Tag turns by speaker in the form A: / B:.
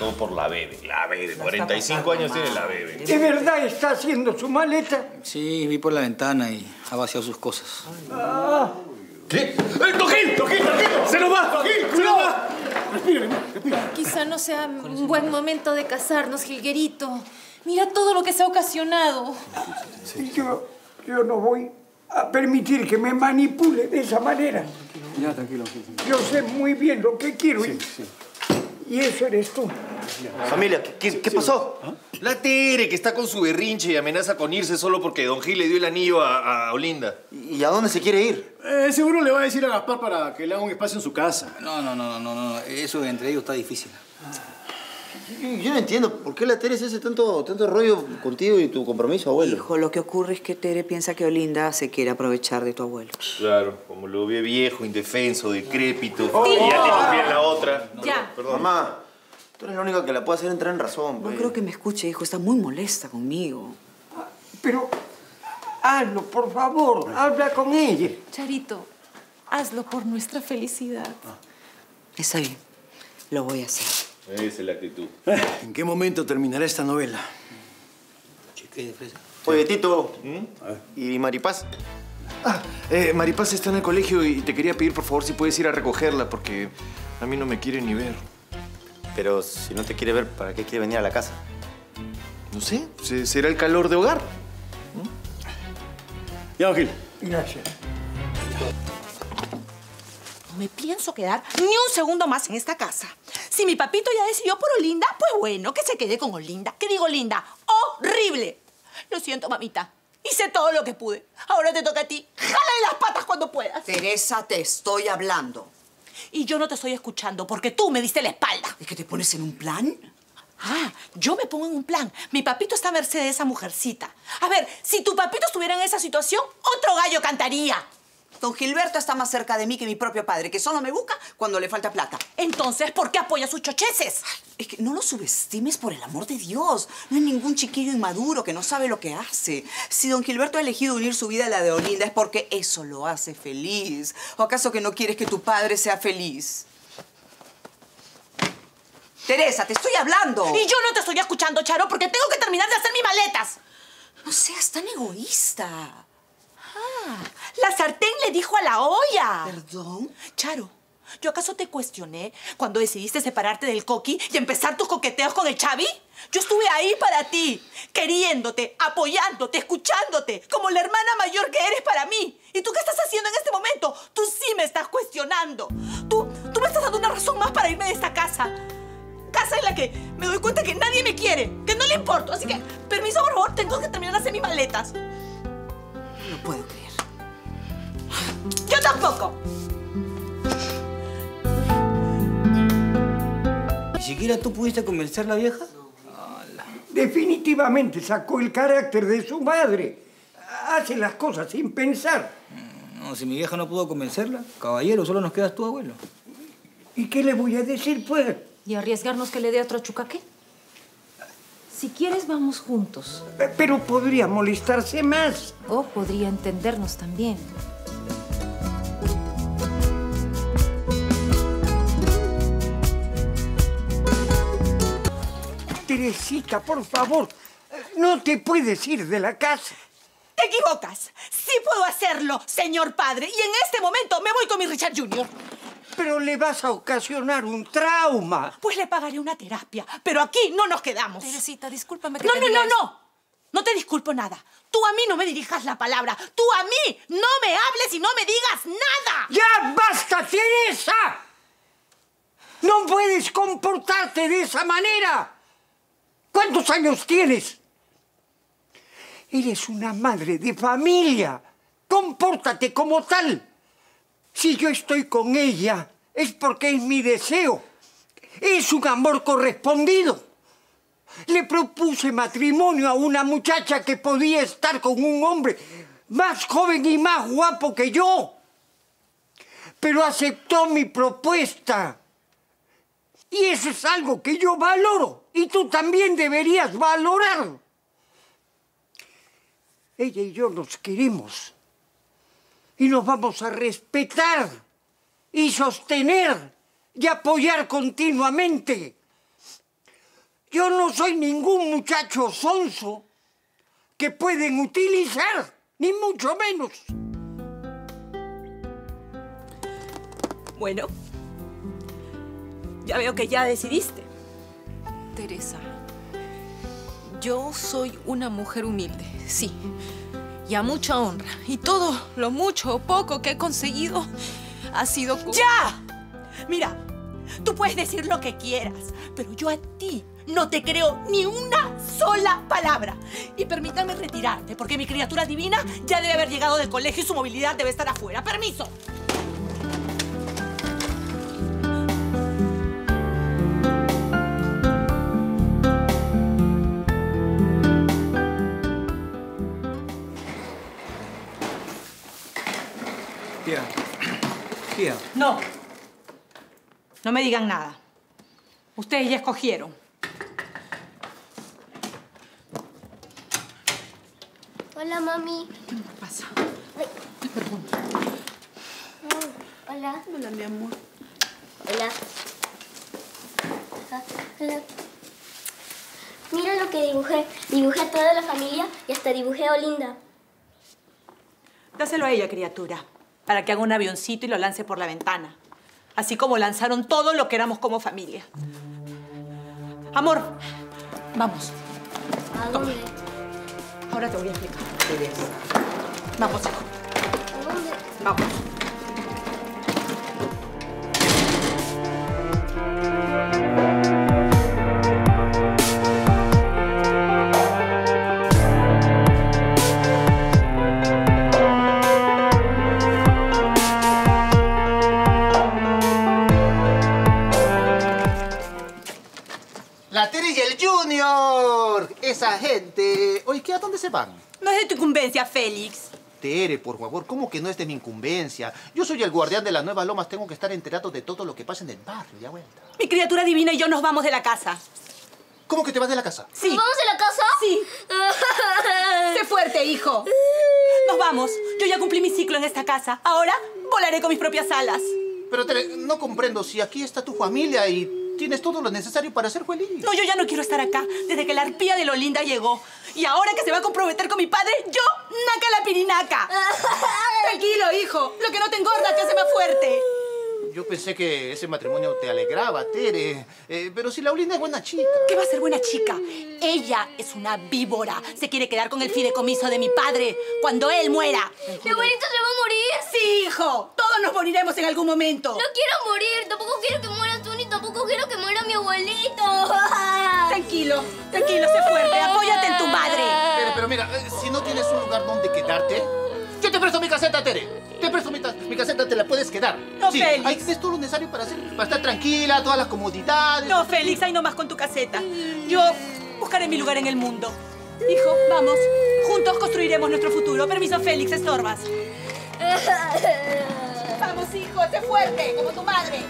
A: Todo por la bebé, la bebé. 45 años tiene la bebé.
B: ¿De verdad está haciendo su maleta?
C: Sí, vi por la ventana y ha vaciado sus cosas.
A: ¿Qué? ¡Eh! ¡Tojil, tranquilo! ¡Se nos va! ¡Tojil, se nos va!
D: Quizá no sea un buen momento de casarnos, Gilguerito. Mira todo lo que se ha ocasionado.
B: Yo, yo no voy a permitir que me manipule de esa manera.
E: Ya, tranquilo.
B: Yo sé muy bien lo que quiero y, y eso eres tú.
A: Familia, ¿qué, qué- qué pasó? La Tere, que está con su berrinche y amenaza con irse solo porque Don Gil le dio el anillo a, a Olinda.
F: ¿Y a dónde se quiere ir?
E: Eh, seguro le va a decir a Gaspar para que le haga un espacio en su casa.
C: No, no, no, no, no, no. Eso entre ellos está difícil.
F: Yo, yo no entiendo por qué la Tere se hace tanto, tanto rollo contigo y tu compromiso, abuelo.
G: Hijo, lo que ocurre es que Tere piensa que Olinda se quiere aprovechar de tu abuelo.
A: Claro, como lo ve viejo, indefenso, decrépito. Y ya tiene bien la otra.
D: Ya.
A: Perdón.
F: Mamá, tú eres la única que la puede hacer entrar en razón.
G: No
F: pues.
G: creo que me escuche, hijo. Está muy molesta conmigo.
B: Pero hazlo, por favor. Habla con ella.
D: Charito, hazlo por nuestra felicidad.
G: Está bien. Lo voy a hacer.
A: Esa es la actitud.
E: ¿En qué momento terminará esta novela?
C: Chique de fresa.
F: Oye, Tito. ¿Y Maripaz?
A: Ah, eh, Maripaz está en el colegio y te quería pedir por favor si puedes ir a recogerla porque a mí no me quiere ni ver.
F: Pero si no te quiere ver, ¿para qué quiere venir a la casa?
A: No sé, se- será el calor de hogar.
E: Ya, don Gil.
B: Gracias.
H: No me pienso quedar ni un segundo más en esta casa. Si mi papito ya decidió por Olinda, pues bueno, que se quede con Olinda. ¿Qué digo, Olinda? ¡Horrible! Lo siento, mamita. Hice todo lo que pude. Ahora te toca a ti. Jálale las patas cuando puedas.
G: Teresa, te estoy hablando.
H: Y yo no te estoy escuchando porque tú me diste la espalda.
G: ¿Es que te pones en un plan?
H: Ah, yo me pongo en un plan. Mi papito está a merced de esa mujercita. A ver, si tu papito estuviera en esa situación, otro gallo cantaría.
G: Don Gilberto está más cerca de mí que mi propio padre, que solo me busca cuando le falta plata.
H: Entonces, ¿por qué apoya sus chocheces?
G: Es que no lo subestimes por el amor de Dios. No es ningún chiquillo inmaduro que no sabe lo que hace. Si don Gilberto ha elegido unir su vida a la de Olinda es porque eso lo hace feliz. ¿O acaso que no quieres que tu padre sea feliz? Teresa, te estoy hablando.
H: Y yo no te estoy escuchando, Charo, porque tengo que terminar de hacer mis maletas.
G: No seas tan egoísta.
H: Ah, la sartén le dijo a la olla.
G: ¿Perdón?
H: Charo, ¿yo acaso te cuestioné cuando decidiste separarte del Coqui y empezar tus coqueteos con el Chavi? Yo estuve ahí para ti, queriéndote, apoyándote, escuchándote, como la hermana mayor que eres para mí. ¿Y tú qué estás haciendo en este momento? Tú sí me estás cuestionando. Tú, tú me estás dando una razón más para irme de esta casa. Casa en la que me doy cuenta que nadie me quiere, que no le importo. Así que, permiso, por favor, tengo que terminar de hacer mis maletas.
G: No puedo creer.
H: Yo tampoco.
C: ¿Ni siquiera tú pudiste convencer a la vieja?
B: Definitivamente sacó el carácter de su madre. Hace las cosas sin pensar.
C: No, si mi vieja no pudo convencerla, caballero, solo nos quedas tú, abuelo.
B: ¿Y qué le voy a decir, pues?
D: ¿Y arriesgarnos que le dé otro chucaque? Si quieres, vamos juntos.
B: Pero podría molestarse más.
D: O podría entendernos también.
B: Teresita, por favor, no te puedes ir de la casa.
H: Te equivocas. Sí puedo hacerlo, señor padre. Y en este momento me voy con mi Richard Jr.
B: Pero le vas a ocasionar un trauma.
H: Pues le pagaré una terapia. Pero aquí no nos quedamos.
D: Teresita, discúlpame que
H: No,
D: te
H: no, no, no. No te disculpo nada. Tú a mí no me dirijas la palabra. Tú a mí no me hables y no me digas nada.
B: ¡Ya basta, Teresa! No puedes comportarte de esa manera. ¿Cuántos años tienes? Eres una madre de familia. Compórtate como tal. Si yo estoy con ella, es porque es mi deseo. Es un amor correspondido. Le propuse matrimonio a una muchacha que podía estar con un hombre más joven y más guapo que yo. Pero aceptó mi propuesta. Y eso es algo que yo valoro. Y tú también deberías valorar. Ella y yo nos queremos. Y nos vamos a respetar y sostener y apoyar continuamente. Yo no soy ningún muchacho sonso que pueden utilizar, ni mucho menos.
H: Bueno, ya veo que ya decidiste.
D: Teresa, yo soy una mujer humilde, sí. Y a mucha honra. Y todo lo mucho o poco que he conseguido ha sido...
H: ¡Ya! Mira, tú puedes decir lo que quieras, pero yo a ti no te creo ni una sola palabra. Y permítame retirarte, porque mi criatura divina ya debe haber llegado del colegio y su movilidad debe estar afuera. ¡Permiso!
C: Tía. Tía.
H: No. No me digan nada. Ustedes ya escogieron.
I: Hola, mami.
H: ¿Qué pasa?
I: Hola.
H: Hola, mi amor.
I: Hola. Ah, Hola. Mira lo que dibujé. Dibujé a toda la familia y hasta dibujé a Olinda.
H: Dáselo a ella, criatura, para que haga un avioncito y lo lance por la ventana. Así como lanzaron todo lo que éramos como familia. Amor, vamos.
I: ¿A dónde?
H: Ahora te voy a explicar. Vamos, hijo.
I: ¿A dónde?
H: Vamos.
F: La Tere y el Junior. Esa gente. Oye, ¿qué? ¿A dónde se van?
H: No es de tu incumbencia, Félix.
F: Tere, por favor, ¿cómo que no es de mi incumbencia? Yo soy el guardián de las nuevas lomas, tengo que estar enterado de todo lo que pasa en el barrio, ya vuelta.
H: Mi criatura divina y yo nos vamos de la casa.
F: ¿Cómo que te vas de la casa?
H: Sí.
I: ¿Nos vamos a la casa?
H: Sí. Sé fuerte, hijo. Nos vamos. Yo ya cumplí mi ciclo en esta casa. Ahora volaré con mis propias alas.
F: Pero Tere, no comprendo si aquí está tu familia y tienes todo lo necesario para ser feliz.
H: No, yo ya no quiero estar acá desde que la arpía de Lolinda llegó. Y ahora que se va a comprometer con mi padre, yo naca la pirinaca. Tranquilo, hijo. Lo que no te engorda te hace más fuerte.
F: Yo pensé que ese matrimonio te alegraba, Tere. Eh, pero si Laulina es buena chica.
H: ¿Qué va a ser buena chica? Ella es una víbora. Se quiere quedar con el fideicomiso de mi padre cuando él muera.
I: ¿Mi abuelito se va a morir?
H: Sí, hijo. Todos nos moriremos en algún momento.
I: No quiero morir. Tampoco quiero que mueras tampoco quiero que muera mi abuelito.
H: Tranquilo, tranquilo, sé fuerte. Apóyate en tu madre.
F: Tere, pero mira, eh, si no tienes un lugar donde quedarte, yo te presto mi caseta, Tere. Te presto mi caseta, te la puedes quedar.
H: No,
F: sí,
H: Félix.
F: Ahí tienes todo lo necesario para, hacer, para estar tranquila, todas las comodidades.
H: No, Félix, ahí nomás con tu caseta. Yo buscaré mi lugar en el mundo. Hijo, vamos. Juntos construiremos nuestro futuro. Permiso, Félix, estorbas. Vamos, hijo, sé fuerte, como tu madre.